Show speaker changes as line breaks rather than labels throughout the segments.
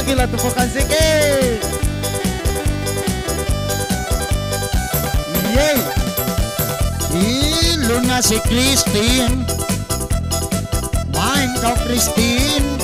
Águila, tepukan sikit.
Yeay. Iluna si Christine. Main kau Christine.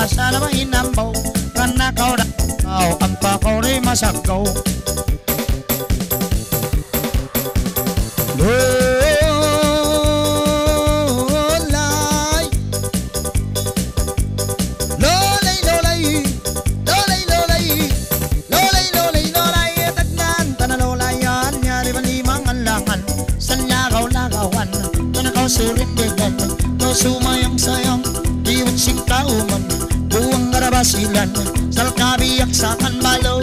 masalama inambo Kana kau da kau ang pakauli masakaw Sumayang saya Garabasilan Salkabiyak sa kanbalo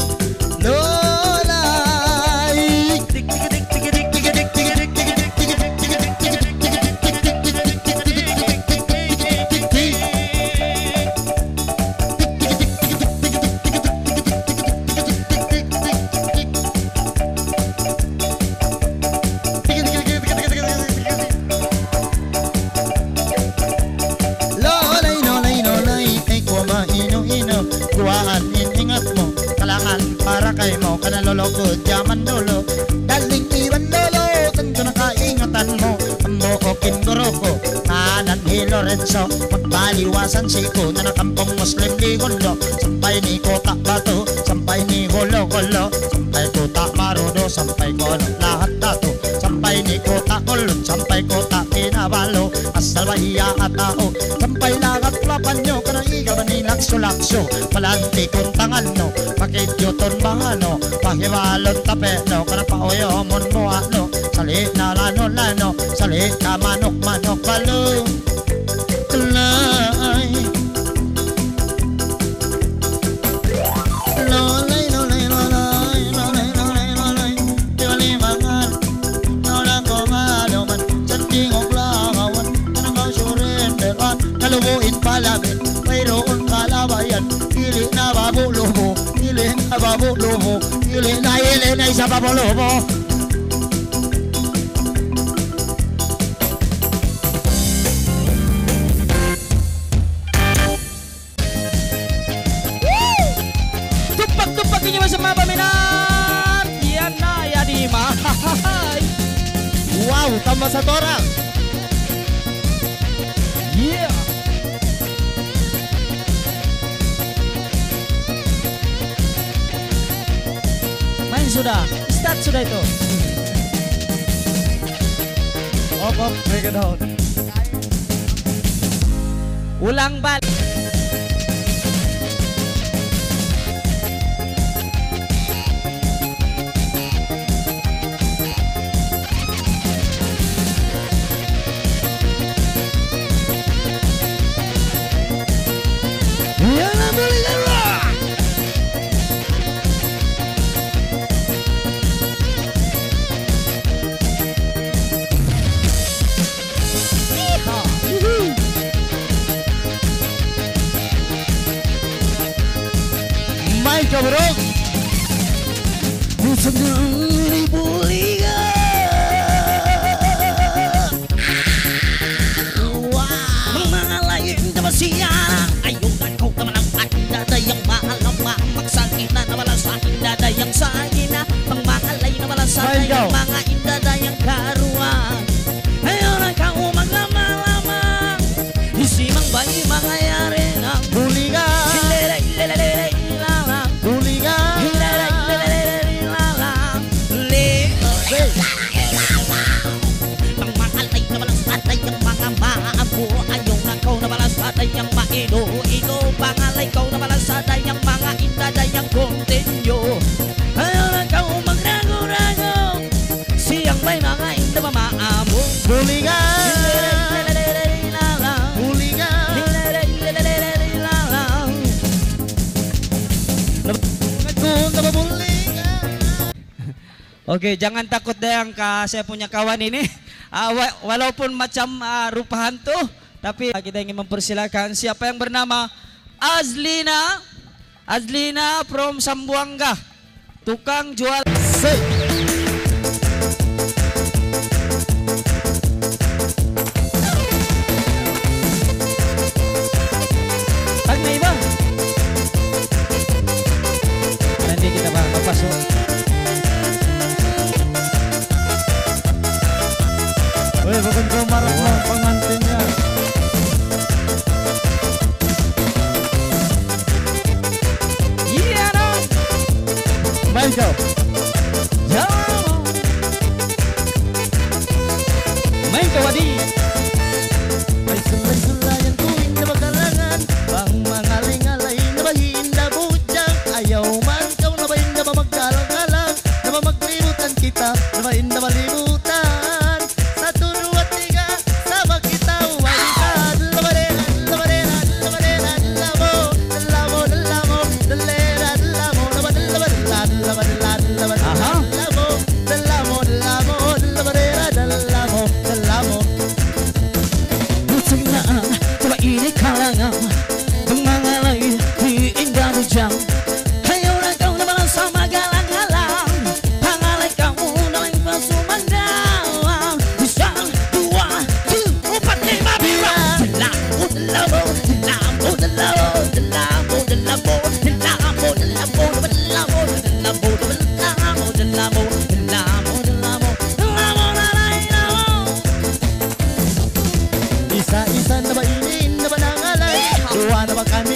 para kay mo Kanalolokod, yaman lolo Daling iwan lolo, tanto nakaingatan mo Ambo o kindoroko, kanan ni Lorenzo Magbaliwasan si ko na nakampong Muslim di Gondo. Sampay ni Kota Bato, sampay ni Holo Golo Sampay Kota Marudo, sampay ko lahat dato Sampay ni Kota Kulun, sampay Kota Kinabalo Asal bahiya at tao Lapso, palante kong tangano Pakidyuton mahano Pahiwalon tapeno Karapaoyo mon mo ano Salit na lano lano Salit ka manok manok balong. sababu lobo ilena ilena sababu na
wow
tambah satu
orang.
だ
ス
タッチライトオッオッブレ
イ
クダウ
ン
Walang bal sabroso. Oke, jangan takut deh yang Saya punya kawan ini. Uh, walaupun macam uh, rupa hantu, tapi kita ingin mempersilahkan siapa yang bernama Azlina. Azlina from Sambuanga, tukang jual.
show.
Chabacán